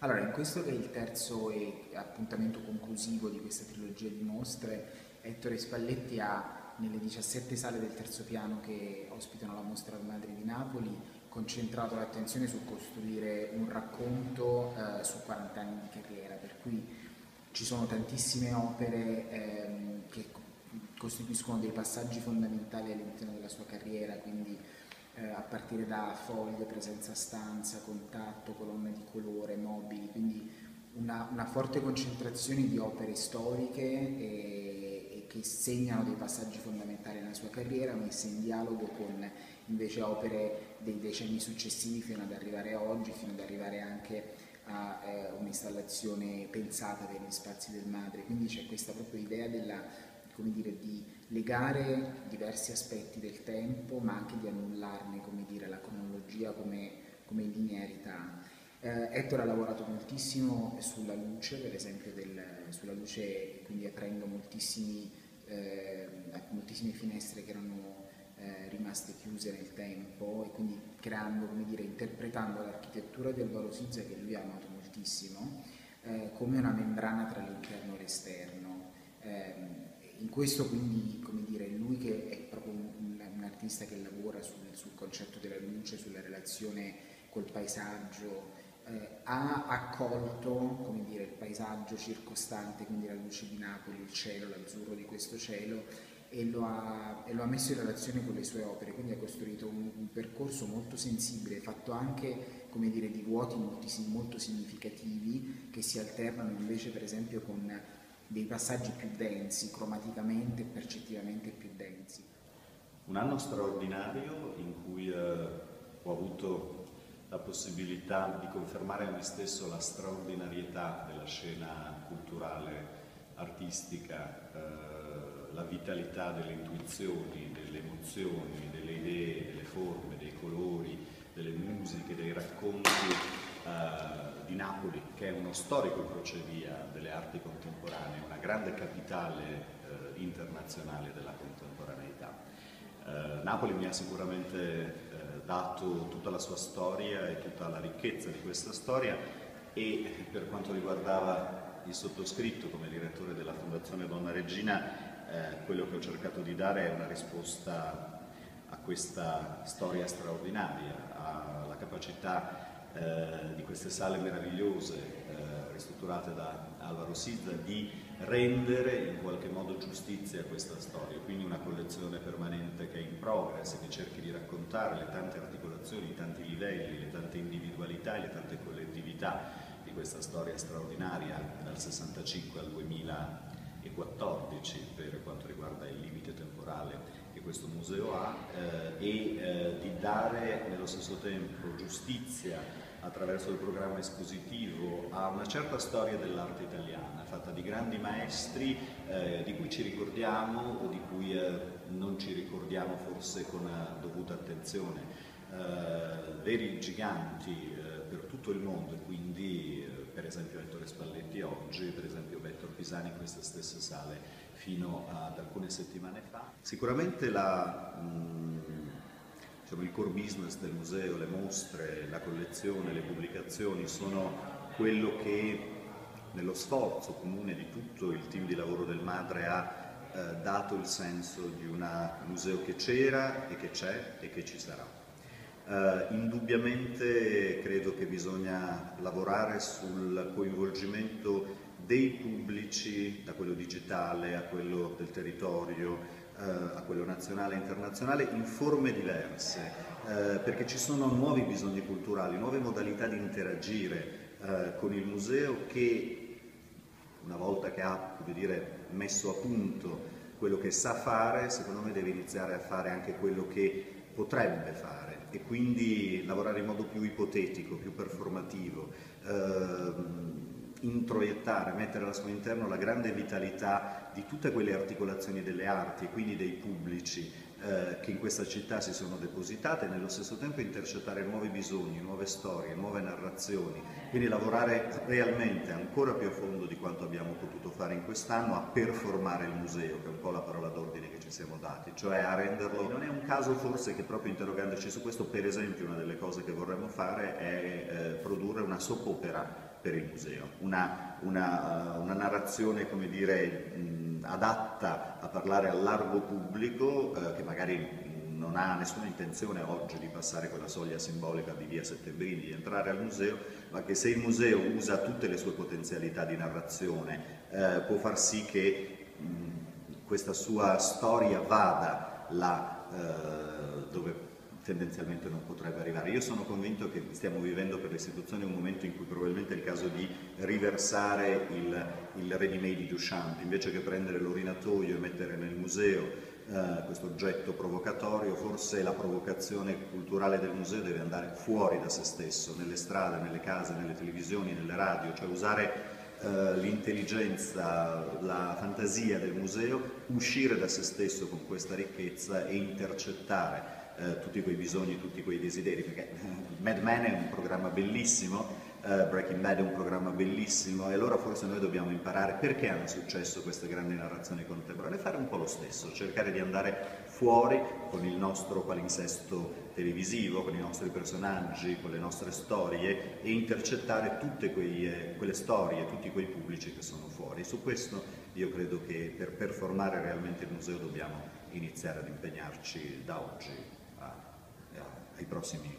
Allora, in questo che è il terzo appuntamento conclusivo di questa trilogia di mostre, Ettore Spalletti ha nelle 17 sale del terzo piano che ospitano la mostra al Madri di Napoli concentrato l'attenzione su costruire un racconto eh, su 40 anni di carriera, per cui ci sono tantissime opere ehm, che costituiscono dei passaggi fondamentali all'interno della sua carriera, quindi eh, a partire da foglie, presenza stanza, contatto, colonne di colore, mobili, quindi una, una forte concentrazione di opere storiche e, e che segnano dei passaggi fondamentali nella sua carriera, messe in dialogo con invece opere dei decenni successivi fino ad arrivare a oggi, fino ad arrivare anche a eh, un'installazione pensata per gli spazi del madre, quindi c'è questa proprio idea della, dire, di legare diversi aspetti del tempo ma anche di annullarne dire, la cronologia come, come linearità. Eh, Ettore ha lavorato moltissimo sulla luce, per esempio del, sulla luce, quindi aprendo eh, moltissime finestre che erano eh, rimaste chiuse nel tempo e quindi creando, come dire, interpretando l'architettura di Alvaro Sizza che lui ha amato moltissimo eh, come una membrana tra l'interno e l'esterno. In questo quindi, come dire, lui che è proprio un, un artista che lavora sul, sul, concetto della luce, sulla relazione col paesaggio, eh, ha accolto come dire, il paesaggio circostante, quindi la luce di Napoli, il cielo, l'azzurro di questo cielo e lo, ha, e lo, ha, messo in relazione con le sue opere, quindi ha costruito un, un percorso molto sensibile, fatto anche come dire, di vuoti molto, molto significativi che si alternano invece per esempio con dei passaggi più densi, cromaticamente e percettivamente più densi. Un anno straordinario in cui eh, ho avuto la possibilità di confermare a me stesso la straordinarietà della scena culturale, artistica, eh, la vitalità delle intuizioni, delle emozioni, delle idee, delle forme, dei colori, delle musiche, dei racconti eh, di Napoli, che è uno storico crocevia delle arti contemporanee, una grande capitale eh, internazionale della contemporaneità. Eh, Napoli mi ha sicuramente eh, dato tutta la sua storia e tutta la ricchezza di questa storia e per quanto riguardava il sottoscritto come direttore della Fondazione Donna Regina, eh, quello che ho cercato di dare è una risposta a questa storia straordinaria, alla capacità eh, di queste sale meravigliose eh, ristrutturate da Alvaro Sizza di rendere in qualche modo giustizia a questa storia, quindi una collezione permanente che è in progress, che cerchi di raccontare le tante articolazioni, i tanti livelli, le tante individualità e le tante collettività di questa storia straordinaria dal 65 al 2014 per quanto riguarda il limite temporale che questo museo ha eh, e eh, di dare nello stesso tempo giustizia attraverso il programma espositivo a una certa storia dell'arte italiana, fatta di grandi maestri eh, di cui ci ricordiamo o di cui eh, non ci ricordiamo forse con eh, dovuta attenzione, eh, veri giganti per tutto il mondo quindi per esempio Ettore Spalletti oggi, per esempio Vettor Pisani in queste stesse sale fino ad alcune settimane fa. Sicuramente la, mh, diciamo, il core business del museo, le mostre, la collezione, le pubblicazioni sono quello che nello sforzo comune di tutto il team di lavoro del Madre ha eh, dato il senso di un museo che c'era e che c'è e che ci sarà. Uh, indubbiamente credo che bisogna lavorare sul coinvolgimento dei pubblici, da quello digitale a quello del territorio, uh, a quello nazionale e internazionale, in forme diverse, uh, perché ci sono nuovi bisogni culturali, nuove modalità di interagire con il museo che una volta che ha dire, messo a punto quello che sa fare, secondo me deve iniziare a fare anche quello che potrebbe fare e quindi lavorare in modo più ipotetico, più performativo, ehm, introiettare, mettere al suo interno la grande vitalità di tutte quelle articolazioni delle arti e quindi dei pubblici eh, che in questa città si sono depositate e nello stesso tempo intercettare nuovi bisogni, nuove storie, nuove narrazioni, quindi lavorare realmente ancora più a fondo di quanto abbiamo potuto fare in quest'anno a performare il museo, che è un po' la parola d'ordine che ci siamo dati, cioè a renderlo, non è un caso forse che proprio interrogandoci su questo, per esempio una delle cose che vorremmo fare è eh, produrre una soap opera per il museo, una, una, uh, una narrazione come dire, adatta a parlare al largo pubblico uh, che magari non ha nessuna intenzione oggi di passare quella soglia simbolica di via Settembrini, di entrare al museo, ma che se il museo usa tutte le sue potenzialità di narrazione eh, può far sì che mh, questa sua storia vada là eh, tendenzialmente non potrebbe arrivare. Io sono convinto che stiamo vivendo per l'istituzione un momento in cui probabilmente è il caso di riversare il, il ready-made di Duchamp, invece che prendere l'orinatoio e mettere nel museo eh, questo oggetto provocatorio, forse la provocazione culturale del museo deve andare fuori da se stesso, nelle strade, nelle case, nelle televisioni, nelle radio, cioè usare eh, l'intelligenza, la fantasia del museo, uscire da se stesso con questa ricchezza e intercettare eh, tutti quei bisogni, tutti quei desideri, perché eh, Mad Men è un programma bellissimo, eh, Breaking Bad è un programma bellissimo e allora forse noi dobbiamo imparare perché hanno successo queste grandi narrazioni contemporanee, fare un po' lo stesso, cercare di andare fuori con il nostro palinsesto televisivo, con i nostri personaggi, con le nostre storie e intercettare tutte quei, eh, quelle storie, tutti quei pubblici che sono fuori. Su questo io credo che per, per formare realmente il museo dobbiamo iniziare ad impegnarci da oggi ai prossimi